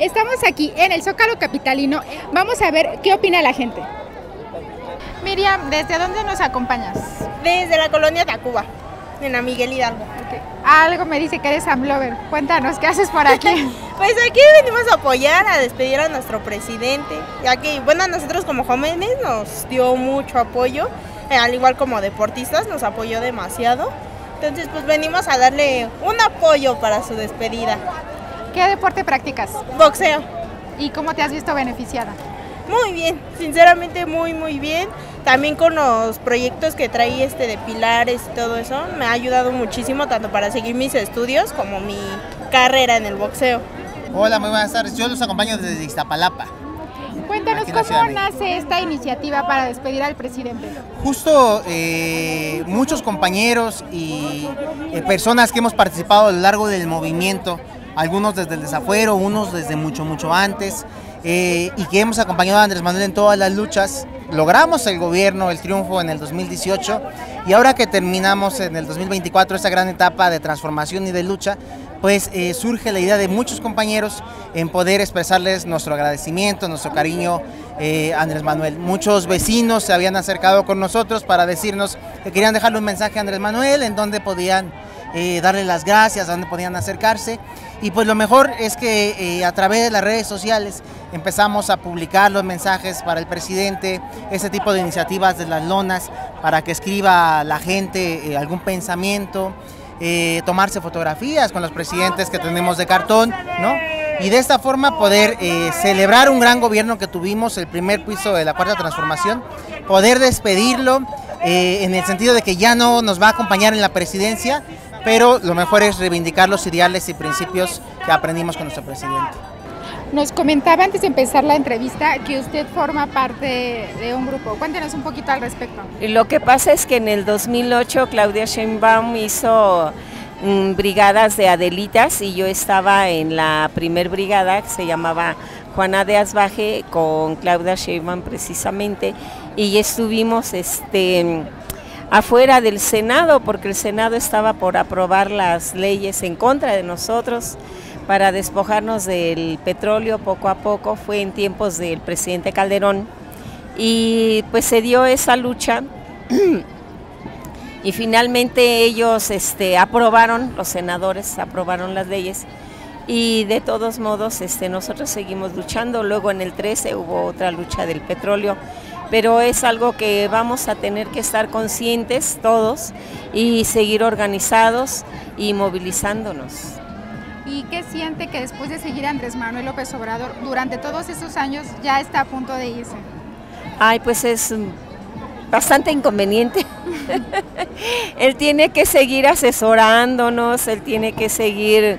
Estamos aquí en el Zócalo Capitalino. Vamos a ver qué opina la gente. Miriam, ¿desde dónde nos acompañas? Desde la colonia Tacuba, en la Miguel Hidalgo. Algo me dice que eres Amlover. Cuéntanos, ¿qué haces por aquí? pues aquí venimos a apoyar, a despedir a nuestro presidente, ya que, bueno, a nosotros como jóvenes nos dio mucho apoyo, eh, al igual como deportistas, nos apoyó demasiado. Entonces, pues venimos a darle un apoyo para su despedida. ¿Qué deporte practicas? Boxeo. ¿Y cómo te has visto beneficiada? Muy bien, sinceramente muy muy bien. También con los proyectos que traí este de pilares y todo eso, me ha ayudado muchísimo tanto para seguir mis estudios como mi carrera en el boxeo. Hola, muy buenas tardes. Yo los acompaño desde Iztapalapa. Cuéntanos cómo nace esta iniciativa para despedir al presidente. Justo eh, muchos compañeros y eh, personas que hemos participado a lo largo del movimiento algunos desde el desafuero, unos desde mucho, mucho antes, eh, y que hemos acompañado a Andrés Manuel en todas las luchas. Logramos el gobierno, el triunfo en el 2018 y ahora que terminamos en el 2024 esta gran etapa de transformación y de lucha, pues eh, surge la idea de muchos compañeros en poder expresarles nuestro agradecimiento, nuestro cariño eh, Andrés Manuel. Muchos vecinos se habían acercado con nosotros para decirnos que querían dejarle un mensaje a Andrés Manuel en donde podían darle las gracias, a donde podían acercarse. Y pues lo mejor es que eh, a través de las redes sociales empezamos a publicar los mensajes para el presidente, ese tipo de iniciativas de las lonas, para que escriba la gente eh, algún pensamiento, eh, tomarse fotografías con los presidentes que tenemos de cartón, ¿no? Y de esta forma poder celebrar un gran gobierno que tuvimos, el primer piso de la cuarta transformación, poder despedirlo en el sentido de que ya no nos va a acompañar en la presidencia, pero lo mejor es reivindicar los ideales y principios que aprendimos con nuestro presidente. Nos comentaba antes de empezar la entrevista que usted forma parte de un grupo. Cuéntenos un poquito al respecto. Lo que pasa es que en el 2008 Claudia Sheinbaum hizo mm, brigadas de Adelitas y yo estaba en la primer brigada que se llamaba Juana de Asbaje con Claudia Sheinbaum precisamente y estuvimos este afuera del Senado, porque el Senado estaba por aprobar las leyes en contra de nosotros para despojarnos del petróleo poco a poco, fue en tiempos del presidente Calderón, y pues se dio esa lucha. Y finalmente ellos este, aprobaron, los senadores aprobaron las leyes. Y de todos modos este, nosotros seguimos luchando, luego en el 13 hubo otra lucha del petróleo pero es algo que vamos a tener que estar conscientes todos y seguir organizados y movilizándonos. ¿Y qué siente que después de seguir a Andrés Manuel López Obrador durante todos estos años ya está a punto de irse? Ay, pues es bastante inconveniente. él tiene que seguir asesorándonos, él tiene que seguir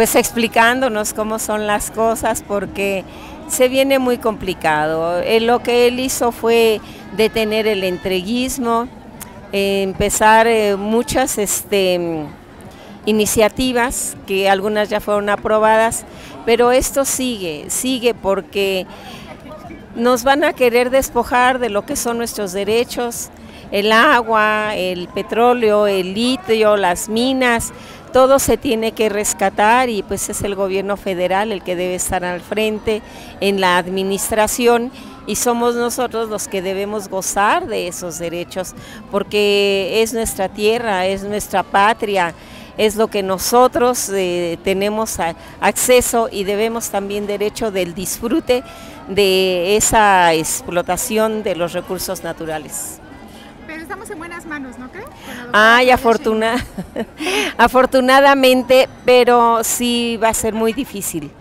pues explicándonos cómo son las cosas porque se viene muy complicado. Eh, lo que él hizo fue detener el entreguismo, eh, empezar eh, muchas este, iniciativas, que algunas ya fueron aprobadas, pero esto sigue, sigue porque nos van a querer despojar de lo que son nuestros derechos, el agua, el petróleo, el litio, las minas, todo se tiene que rescatar y pues es el gobierno federal el que debe estar al frente en la administración y somos nosotros los que debemos gozar de esos derechos porque es nuestra tierra, es nuestra patria, es lo que nosotros eh, tenemos acceso y debemos también derecho del disfrute de esa explotación de los recursos naturales estamos en buenas manos, ¿no creen? Ay, afortuna afortunadamente, pero sí va a ser muy difícil.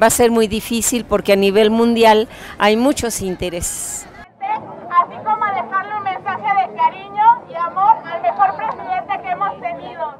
Va a ser muy difícil porque a nivel mundial hay muchos intereses. Así como dejarle un mensaje de cariño y amor al mejor presidente que hemos tenido.